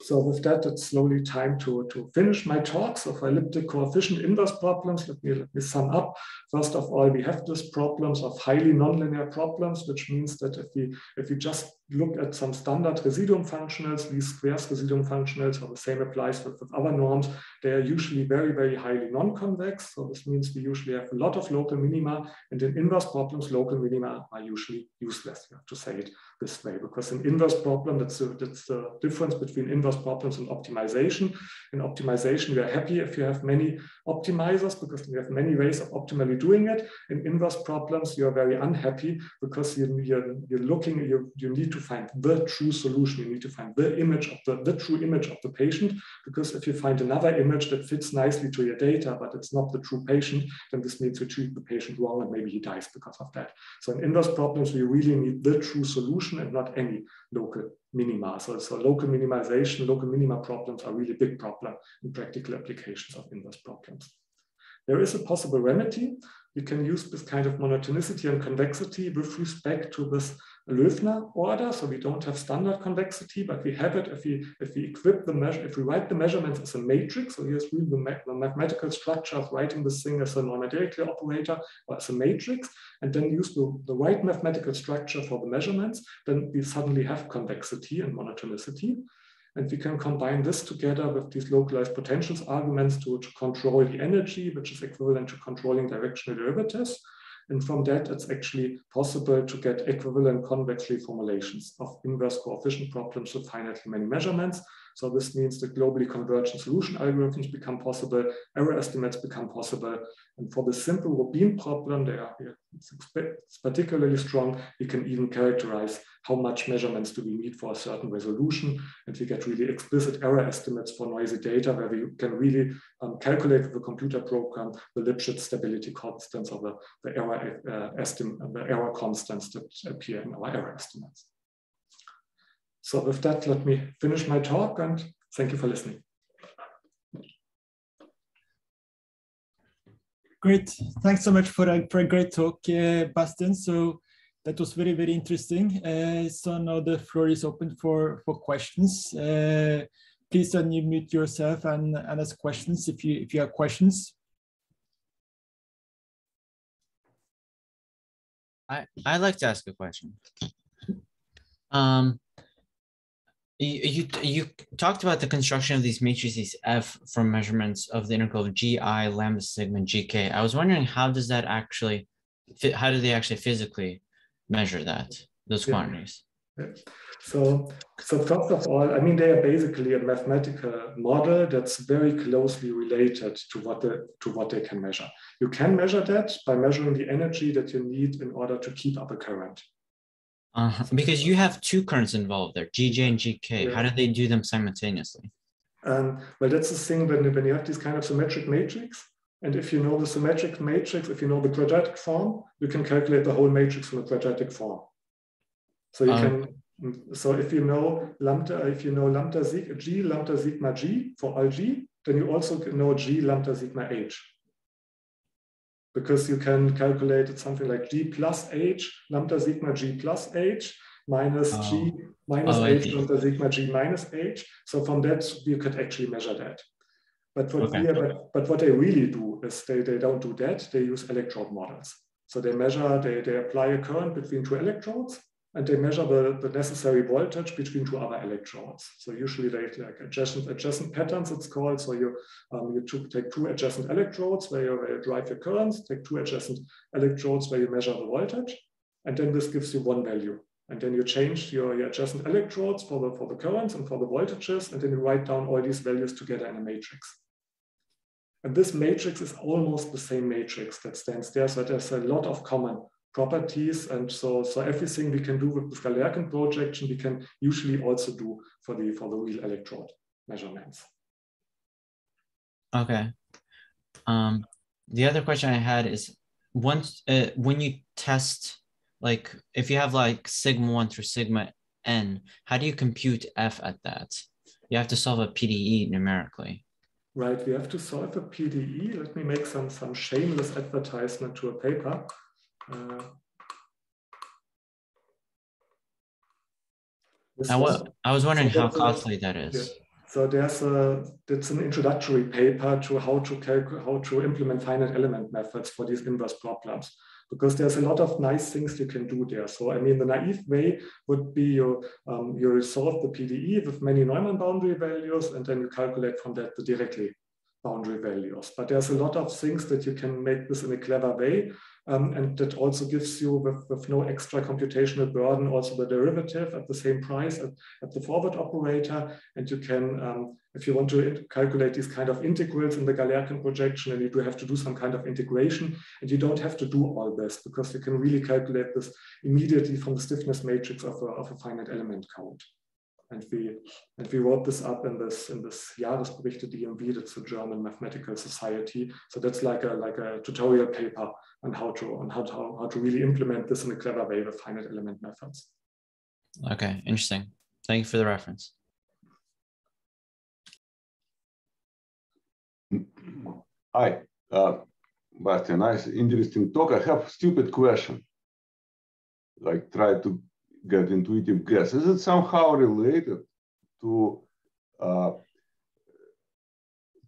[SPEAKER 2] So with that, it's slowly time to, to finish my talks of elliptic coefficient inverse problems. Let me, let me sum up. First of all, we have these problems of highly nonlinear problems, which means that if we, if we just look at some standard residuum functionals, these squares residuum functionals, or the same applies with, with other norms. They are usually very, very highly non-convex. So this means we usually have a lot of local minima, and in inverse problems, local minima are usually useless. You have to say it this way, because in inverse problem, that's the, that's the difference between inverse problems and optimization. In optimization, we are happy if you have many optimizers because we have many ways of optimally doing it. In inverse problems, you are very unhappy because you, you're, you're looking, you, you need to find the true solution. You need to find the image of the, the true image of the patient, because if you find another image that fits nicely to your data, but it's not the true patient, then this means you treat the patient wrong and maybe he dies because of that. So in inverse problems, we really need the true solution and not any local minima. So, so local minimization, local minima problems are really big problem in practical applications of inverse problems. There is a possible remedy. You can use this kind of monotonicity and convexity with respect to this Löwner order. So we don't have standard convexity, but we have it if we if we equip the measure, if we write the measurements as a matrix. So here's really the, ma the mathematical structure of writing this thing as a Neumann-Dirichlet operator or as a matrix, and then use the, the right mathematical structure for the measurements, then we suddenly have convexity and monotonicity. And we can combine this together with these localized potentials arguments to, to control the energy, which is equivalent to controlling directional derivatives. And from that, it's actually possible to get equivalent convexly formulations of inverse coefficient problems with finitely many measurements. So this means that globally convergent solution algorithms become possible, error estimates become possible. And for the simple Robin problem, they are, it's particularly strong. We can even characterize how much measurements do we need for a certain resolution. And we get really explicit error estimates for noisy data where we can really um, calculate with a computer program the Lipschitz stability constants or the, the error uh, the error constants that appear in our error estimates. So with that, let me finish my talk and thank you for listening.
[SPEAKER 1] Great. Thanks so much for a, for a great talk, uh, Bastian. So that was very, very interesting. Uh, so now the floor is open for, for questions. Uh, please unmute yourself and, and ask questions if you, if you have questions.
[SPEAKER 3] I, I'd like to ask a question. Um, you, you, you talked about the construction of these matrices F from measurements of the integral of GI, lambda sigma, GK. I was wondering how does that actually, how do they actually physically measure that, those quantities?
[SPEAKER 2] Yeah. So, so first of all, I mean, they are basically a mathematical model that's very closely related to what, the, to what they can measure. You can measure that by measuring the energy that you need in order to keep up a current.
[SPEAKER 3] Uh. Because you have two currents involved there, GJ and GK. Yeah. How do they do them simultaneously?
[SPEAKER 2] Um, well, that's the thing when, when you have this kind of symmetric matrix. And if you know the symmetric matrix, if you know the quadratic form, you can calculate the whole matrix from a quadratic form. So you um, can, so if you know lambda, if you know lambda sigma g, lambda sigma g for all g, then you also know g lambda sigma h because you can calculate it something like g plus h lambda sigma g plus h minus oh. g minus oh, h lambda sigma g minus h. So from that, you could actually measure that. But what, okay. but, but what they really do is they, they don't do that. They use electrode models. So they measure, they, they apply a current between two electrodes and they measure the, the necessary voltage between two other electrodes. So usually they like adjacent, adjacent patterns, it's called. So you, um, you take two adjacent electrodes where you, where you drive your currents, take two adjacent electrodes where you measure the voltage, and then this gives you one value. And then you change your, your adjacent electrodes for the, for the currents and for the voltages, and then you write down all these values together in a matrix. And this matrix is almost the same matrix that stands there. So there's a lot of common properties. And so, so everything we can do with the Galerkin projection, we can usually also do for the, for the real electrode measurements.
[SPEAKER 3] Okay. Um, the other question I had is once uh, when you test, like if you have like sigma one through sigma n, how do you compute f at that? You have to solve a PDE numerically.
[SPEAKER 2] Right, we have to solve a PDE. Let me make some, some shameless advertisement to a paper. Uh,
[SPEAKER 3] I was, I was wondering how costly that is.
[SPEAKER 2] So there's a, it's an introductory paper to how to calculate, how to implement finite element methods for these inverse problems because there's a lot of nice things you can do there. So I mean, the naive way would be you, um, you resolve the PDE with many Neumann boundary values, and then you calculate from that the Dirichlet boundary values. But there's a lot of things that you can make this in a clever way. Um, and that also gives you, with, with, no extra computational burden, also the derivative at the same price at, at the forward operator. And you can, um, if you want to calculate these kind of integrals in the Galerkin projection, and you do have to do some kind of integration, and you don't have to do all this because you can really calculate this immediately from the stiffness matrix of a, of a finite element count. And we and we wrote this up in this in this Jahresberichte DMV, that's the German Mathematical Society. So that's like a like a tutorial paper on how to on how to how to really implement this in a clever way with finite element methods.
[SPEAKER 3] Okay, interesting. Thank you for the reference.
[SPEAKER 4] Hi, uh, a Nice, interesting talk. I have stupid question. Like try to get intuitive guess. Is it somehow related to uh,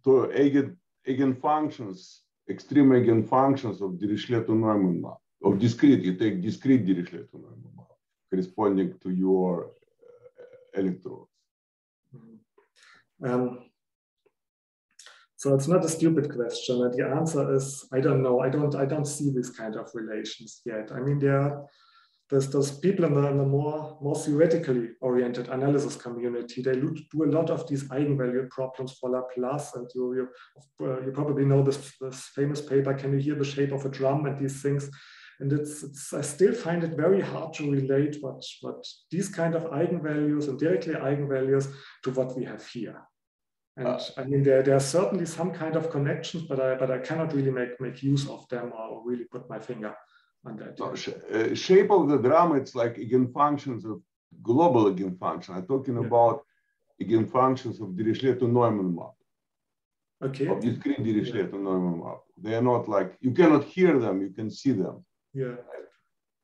[SPEAKER 4] to eigen eigenfunctions, extreme eigenfunctions of Dirichlet-Neumann map, of discrete, you take discrete Dirichlet-Neumann map corresponding to your uh, electrodes?
[SPEAKER 2] Um, so it's not a stupid question. And the answer is, I don't know. I don't, I don't see these kind of relations yet. I mean, there are there's those people in the, in the, more, more theoretically oriented analysis community, they do a lot of these eigenvalue problems for Laplace. And you, you, uh, you probably know this, this famous paper, Can you hear the shape of a drum and these things? And it's, it's, I still find it very hard to relate what, what these kind of eigenvalues and Dirichlet eigenvalues to what we have here. And uh, I mean, there, there are certainly some kind of connections, but I, but I cannot really make, make use of them or really put my finger on that.
[SPEAKER 4] No, sh uh, shape of the drum, it's like eigenfunctions of global eigenfunction. I'm talking yeah. about eigenfunctions of Dirichlet to Neumann map.
[SPEAKER 2] Okay.
[SPEAKER 4] Of discrete Dirichlet yeah. to Neumann map. They are not like, you cannot hear them, you can see them.
[SPEAKER 2] Yeah.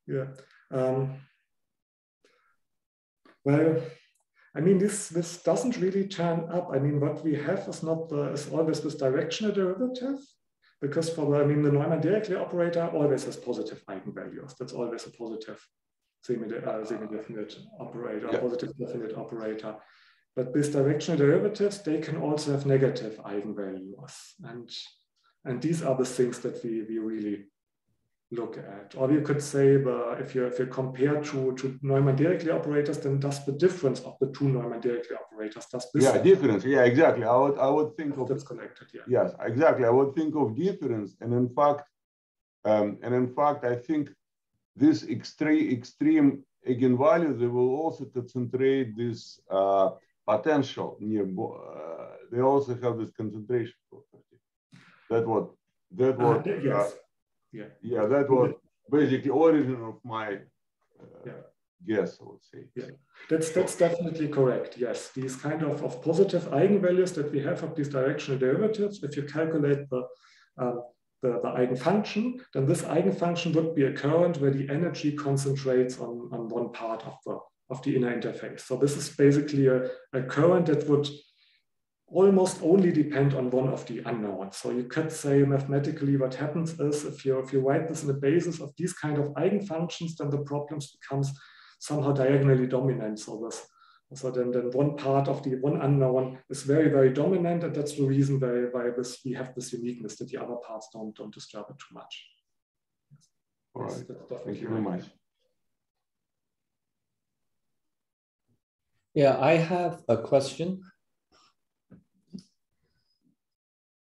[SPEAKER 2] Yeah. Um, well, I mean, this this doesn't really turn up. I mean, what we have is not the, is always this directional derivative, because for, I mean, the Neumann-Dirichlet operator always has positive eigenvalues. That's always a positive uh, semi-definite operator, yeah. positive definite operator. But these directional derivatives, they can also have negative eigenvalues. And, and these are the things that we, we really look at. Or you could say, the, if you if you compare to, to Neumann-Dirichlet operators, then does the difference of the two Neumann-Dirichlet operators does
[SPEAKER 4] this? Yeah, difference. Yeah, exactly. I would I would think of
[SPEAKER 2] that's connected. Yeah.
[SPEAKER 4] Yes, exactly. I would think of difference, and in fact, um, and in fact, I think this extreme extreme eigenvalue they will also concentrate this uh, potential near. Uh, they also have this concentration property. That what that uh, what. Uh,
[SPEAKER 2] yes
[SPEAKER 4] yeah. Yeah, that was basically origin of my uh, guess, I would say.
[SPEAKER 2] Yeah, that's that's definitely correct. Yes, these kind of, of positive eigenvalues that we have of these directional derivatives, if you calculate the uh, the, the eigenfunction, then this eigenfunction would be a current where the energy concentrates on, on one part of the of the inner interface. So this is basically a, a current that would almost only depend on one of the unknowns. So you could say mathematically what happens is if you, if you write this in the basis of these kind of eigenfunctions, then the problems becomes somehow diagonally dominant. So this, so then, then one part of the one unknown is very, very dominant. And that's the reason why, why this, we have this uniqueness that the other parts don't, don't disturb it too much.
[SPEAKER 4] All right. Thank you very much.
[SPEAKER 5] Yeah, I have a question.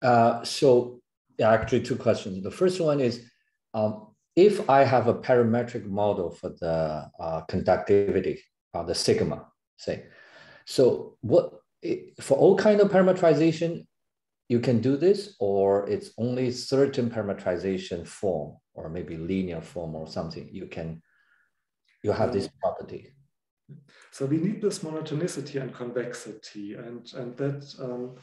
[SPEAKER 5] Uh, so actually two questions. The first one is, um, if I have a parametric model for the uh, conductivity, uh, the sigma, say, so what for all kind of parameterization, you can do this, or it's only certain parameterization form, or maybe linear form or something. You can, you have this property.
[SPEAKER 2] So we need this monotonicity and convexity, and and that. Um,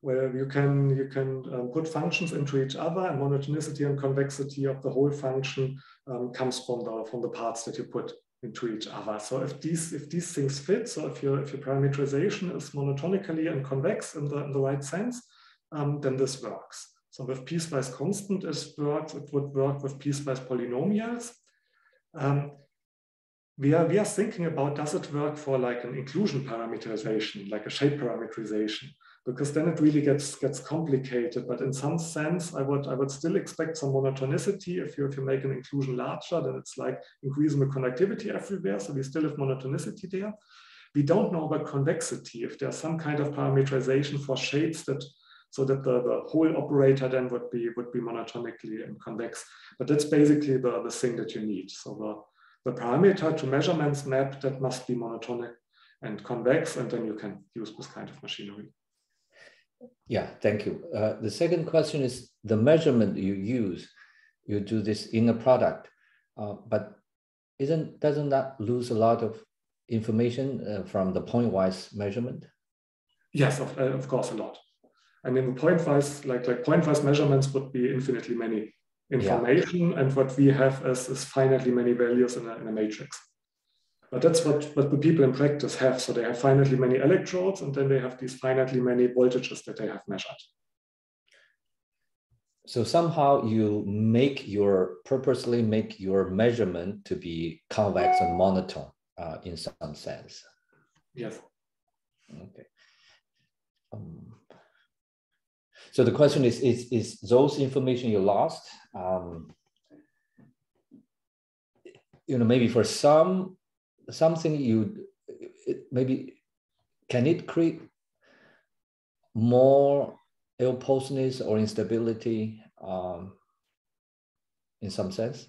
[SPEAKER 2] where you can, you can um, put functions into each other and monotonicity and convexity of the whole function um, comes from the, from the parts that you put into each other. So if these if these things fit, so if your if your parameterization is monotonically and convex in the in the right sense, um, then this works. So with piecewise constant it works, it would work with piecewise polynomials. Um, we are, we are thinking about does it work for like an inclusion parameterization, like a shape parameterization, because then it really gets gets complicated. But in some sense, I would I would still expect some monotonicity. If you if you make an inclusion larger, then it's like increasing the conductivity everywhere. So we still have monotonicity there. We don't know about convexity. If there's some kind of parameterization for shapes that so that the, the whole operator then would be would be monotonically and convex. But that's basically the, the thing that you need. So the the parameter to measurements map that must be monotonic and convex, and then you can use this kind of machinery.
[SPEAKER 5] Yeah, thank you. Uh, the second question is the measurement you use, you do this in a product, uh, but isn't doesn't that lose a lot of information uh, from the pointwise measurement?
[SPEAKER 2] Yes, of, uh, of course, a lot. I mean, pointwise, like like pointwise measurements would be infinitely many information yeah. and what we have is, is finitely many values in a, in a matrix. But that's what, what the people in practice have. So they have finitely many electrodes and then they have these finitely many voltages that they have measured.
[SPEAKER 5] So somehow you make your purposely make your measurement to be convex and monotone uh, in some sense.
[SPEAKER 2] Yes.
[SPEAKER 5] Okay. Um, so the question is, is, is those information you lost, um, you know, maybe for some, something you, maybe, can it create more ill-posedness or instability um, in some sense?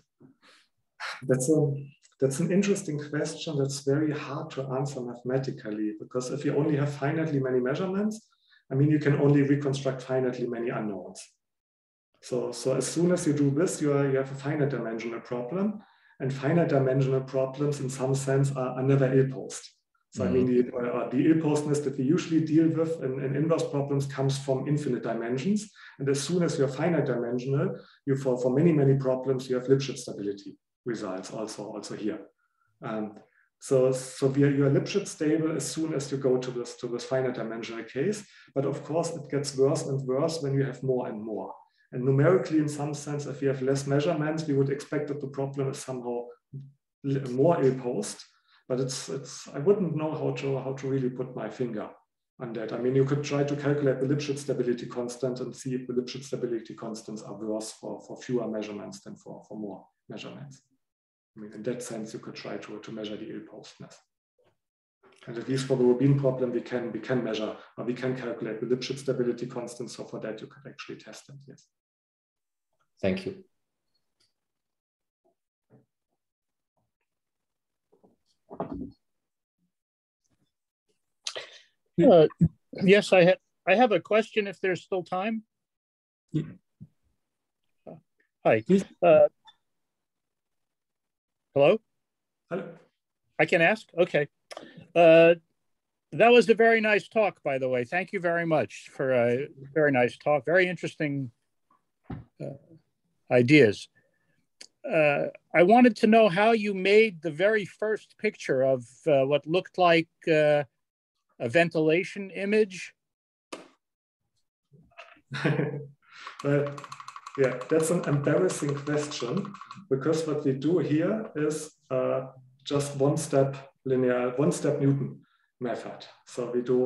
[SPEAKER 2] That's a that's an interesting question. That's very hard to answer mathematically because if you only have finitely many measurements, I mean, you can only reconstruct finitely many unknowns. So, so as soon as you do this, you, are, you have a finite dimensional problem. And finite dimensional problems, in some sense, are, are never ill-posed. So mm -hmm. I mean, the, uh, the ill-posedness that we usually deal with in, in, inverse problems comes from infinite dimensions. And as soon as you're finite dimensional, you for, for many, many problems, you have Lipschitz stability results also, also here. Um, so, so we are, you are Lipschitz stable as soon as you go to this, to this finite dimensional case. But of course, it gets worse and worse when you have more and more. And numerically, in some sense, if we have less measurements, we would expect that the problem is somehow more ill-posed. But it's, it's, I wouldn't know how to, how to really put my finger on that. I mean, you could try to calculate the Lipschitz stability constant and see if the Lipschitz stability constants are worse for, for fewer measurements than for, for more measurements. I mean, in that sense, you could try to, to measure the ill-posedness. And at least for the Robin problem, we can, we can measure, or we can calculate the Lipschitz stability constant. So for that, you could actually test it, yes.
[SPEAKER 5] Thank you.
[SPEAKER 6] Uh, yes, I have. I have a question. If there's still time. Yeah. Uh, hi. Uh, Hello?
[SPEAKER 2] Hello.
[SPEAKER 6] I can ask? Okay. Uh, that was a very nice talk, by the way. Thank you very much for a very nice talk. Very interesting uh, ideas. Uh, I wanted to know how you made the very first picture of uh, what looked like uh, a ventilation image. *laughs*
[SPEAKER 2] Yeah, that's an embarrassing question because what we do here is uh, just one step linear, one step Newton method. So we do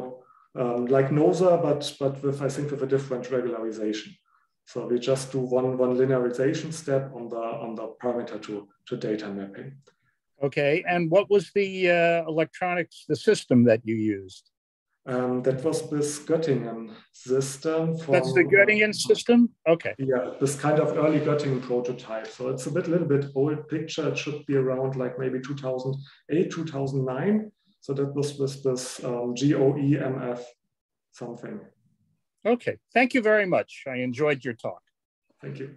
[SPEAKER 2] um, like NOSER, but, but with, I think, with a different regularization. So we just do one, one linearization step on the, on the parameter to, to data mapping.
[SPEAKER 6] Okay, and what was the uh, electronics, the system that you used?
[SPEAKER 2] Um, that was this Göttingen system.
[SPEAKER 6] From, That's the Göttingen system? Okay.
[SPEAKER 2] Yeah, this kind of early Göttingen prototype. So it's a bit, little bit old picture. It should be around like maybe 2008, 2009. So that was with this um, GOEMF something.
[SPEAKER 6] Okay, thank you very much. I enjoyed your talk.
[SPEAKER 2] Thank you.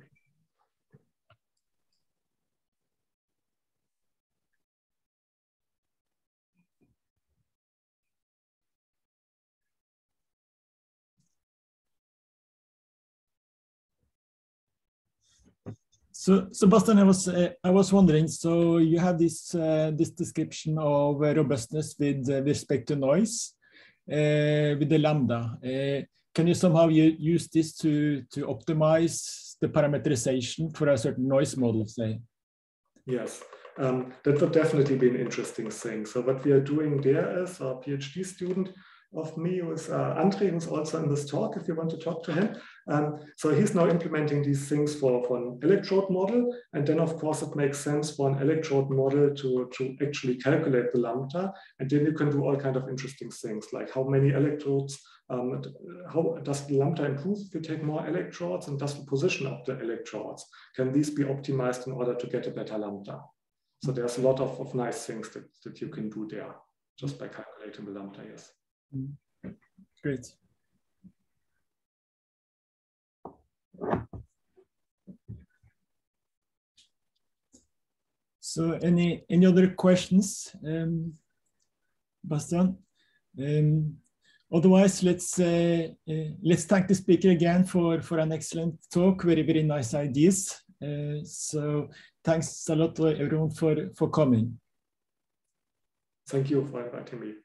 [SPEAKER 1] So, Sebastian, I was uh, I was wondering. So you have this uh, this description of uh, robustness with respect to noise with the lambda. can you somehow use this to to optimize the parameterization for a certain noise model, say?
[SPEAKER 2] Yes, um, that would definitely be an interesting thing. So what we are doing there is our PhD student of me with uh, Andre, who's also in this talk, if you want to talk to him. Um, so he's now implementing these things for, for an electrode model. And then, of course, it makes sense for an electrode model to, to actually calculate the lambda. And then you can do all kind of interesting things, like how many electrodes, um, how does the lambda improve if you take more electrodes, and does the position of the electrodes, can these be optimized in order to get a better lambda? So there's a lot of, of nice things that, that you can do there just by calculating the lambda, yes.
[SPEAKER 1] Great. So any any other questions, um, Bastian? Um, otherwise, let's uh, uh, let's thank the speaker again for for an excellent talk. Very very nice ideas. Uh, so thanks a lot to everyone for for coming.
[SPEAKER 2] Thank you for inviting me.